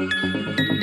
Música